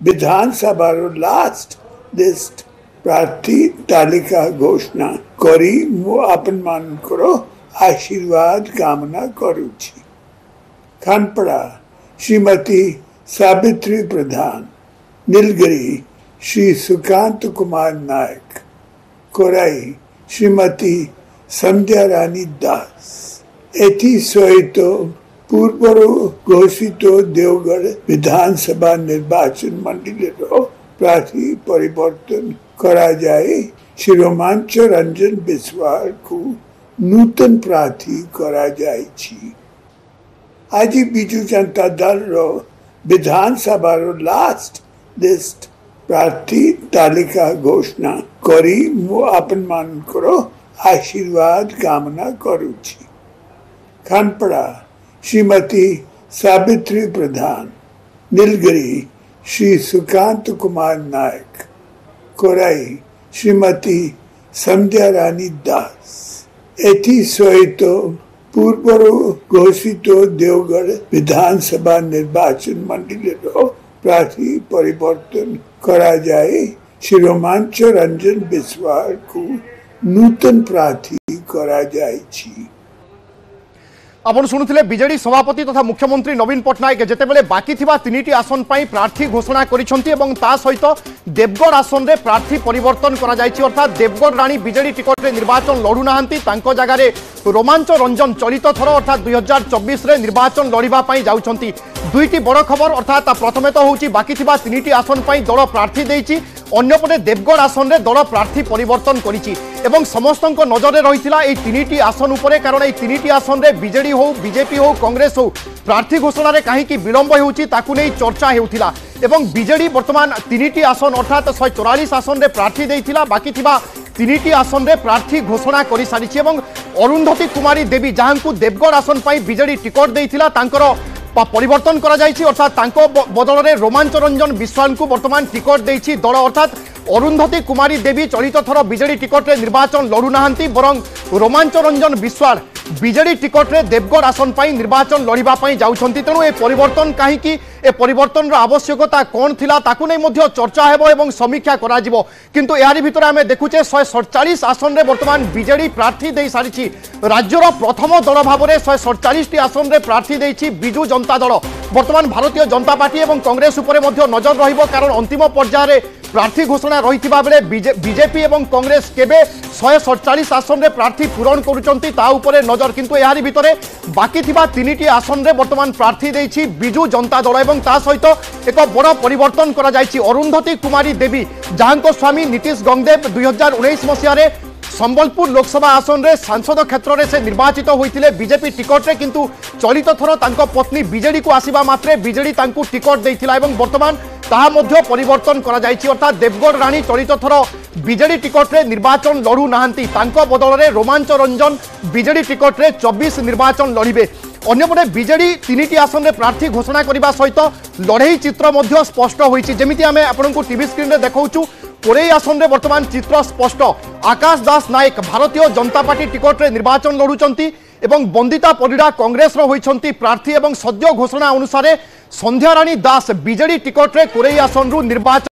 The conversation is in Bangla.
ବିଧାନସଭାର ଲାଷ୍ଟ ଲିଷ୍ଟ ପ୍ରାର୍ଥୀ ତାଲିକା ଘୋଷଣା କରି ମୁଁ ଆପଣମାନଙ୍କର ଆଶୀର୍ବାଦ କାମନା କରୁଛି ଖାନପଡ଼ା ଶ୍ରୀମତୀ ସାବିତ୍ରୀ ପ୍ରଧାନ ନୀଲଗିରି ଶ୍ରୀ ସୁକାନ୍ତ पूर्व घोषित देवगढ़ विधानसभा निर्वाचन मंडल प्रार्थी परिवर्तन करा जाए। श्रीरोमांच रंजन बिस्वाल को नूतन प्रार्थी करा जाए आज बीजू जनता दल रो विधानसभा रो लास्ट लिस्ट प्रार्थी तालिका घोषणा करी मु अपन मान करो आशीर्वाद कामना करूची खानपड़ा श्रीमती सावित्री प्रधान, नीलगिरी श्री सुकांत कुमार नायक, कोराई श्रीमती संध्या रानी दास। एथी सोहितो पूर्व घोषित देवगढ़ विधानसभा निर्वाचन मंडल प्रार्थी परिवर्तन करा जाए। श्री रोमांच रंजन बिस्वाल को नूतन प्रार्थी करा जाए छी। আপনার শুণুলে বিজেডি সভাপতি তথা মুখ্যমন্ত্রী নবীন পট্টনাক যেতবে বাকি তিনটি আসন পাই প্রার্থী ঘোষণা করেছেন এবং তা সহিত দেবগড় আসনের প্রার্থী পরিবর্তন করা যাই অর্থাৎ দেবগড় রাণী বিজেডি টিকটে নির্বাচন লড়ু না তাঁর জায়গার রোমাঞ্চ রঞ্জন চলিত থর, অর্থাৎ দুই হাজার চব্বিশে নির্বাচন লড়া যাচ্ছেন দুইটি বড় খবর, অর্থাৎ তা প্রথমে তো হচ্ছে বাকি তিনটি আসন পাই দল প্রার্থী দিয়েছি অন্যপটে দেবগড় আসনের দল প্রার্থী পরিবর্তন করেছে এবং সমস্ত নজরে রয়েছিল এই তিনটি আসন উপরে, কারণ এই তিনটি আসনরে বিজেডি হোক, বিজেপি হোক, কংগ্রেস হোক, প্রার্থী ঘোষণার কী বিলম্ব হচ্ছে তাকে চর্চা হেউলা এবং বিজেডি বর্তমান তিনটি আসন, অর্থাৎ শহে চৌরাশ আসনরে প্রার্থী দিয়েছিল বাকি থাকা তিনটি আসনরে প্রার্থী ঘোষণা করে সারিছে এবং অরুন্ধতী কুমারী দেবী যা দেবগড় আসন পাই বিজেডি টিকট দিয়েছিল তাঁর পরিবর্তন করা যাই অর্থাৎ তাঁর বদলের রোমাঞ্চরঞ্জন বিশ্বাল বর্তমান টিকট দিয়েছি দল, অর্থাৎ অরুন্ধতী কুমারী দেবী চলিত থর বিজেডি লড়ু না বরং রোমাঞ্চ রঞ্জন বিশ্বাল বিজেডি টিকটরে দেবগড় আসন পাই নির্বাচন লড়িবা পাই যাচ্ছেন তেণু এ পরিবর্তন কাহিকি এ পরিবর্তনর আবশ্যকতা কোণ লা তাকে নেই মধ্য চর্চা ହେବ করা যাব কিন্তু এর ভিতরে আমি দেখুছে শহে সড়চাশ আসনে বর্তমান বিজেডি প্রার্থী দিয়ে সারিছি রাজ্যর প্রথম দল ভাবে শহে সড়চাশটি আসনে প্রার্থী দিয়েছি বিজু জনতা দল। বর্তমান ভারতীয় জনতা পার্টি এবং কংগ্রেস উপরে মধ্য নজর রহব কারণ অন্তিম পর্যায়ে প্রার্থী ঘোষণা রয়েছে বেড়ে বিজেপি এবং কংগ্রেস কেবে শহে সড়চাশ আসনরে প্রার্থী পূরণ করছেন তা উপরে নজর কিন্তু এর ভিতরে বাকি থাকা তিনটি আসনরে বর্তমান প্রার্থী দিয়েছি বিজু জনতা দল এবং তা সহ এক বড় পরিবর্তন করা যাই অরুন্ধতী কুমারী দেবী যাঙ্ক স্বামী নীতিশ গঙ্গদেব দুই হাজার উনিশ মশায় সম্বলপুর লোকসভা আসনরে সাংসদ ক্ষেত্রে সে নির্বাচিত হয়েছে বিজেপি টিকটরে কিন্তু চলিত থর তাঙ্ক পত্নী বিজেডি কু আসবা মাত্রে বিজেডি তাঙ্কু টিকট দিয়েছিল এবং বর্তমান মধ্য পরিবর্তন করা যাই অর্থাৎ দেবগড় রানী চলিত থর বিজেডি টিকটরে নির্বাচন লড়ু না তাঁক বদলরে রোমাঞ্চ রঞ্জন বিজেডি টিকটরে চব্বিশ নির্বাচন লড়বে। অন্যপটে বিজেডি তিনটি আসনে প্রার্থী ঘোষণা করা সহিত লড়াই চিত্র মধ্য স্পষ্ট হয়েছে যেমি আমি আপনার টিভি স্ক্রিনে দেখাউছু কোরেই আসনে বর্তমান চিত্র স্পষ্ট আকাশ দাস নায়ক ভারতীয় জনতা পার্টি টিকটরে নির্বাচন লড়ুচার এবং বন্দিতা পরিড়া কংগ্রেসর হয়েছেন প্রার্থী এবং সদ্য ঘোষণা অনুসারে সন্ধ্যারাণী দাস বিজেডি টিকটরে কোরেই ଆସନରୁ নির্বাচন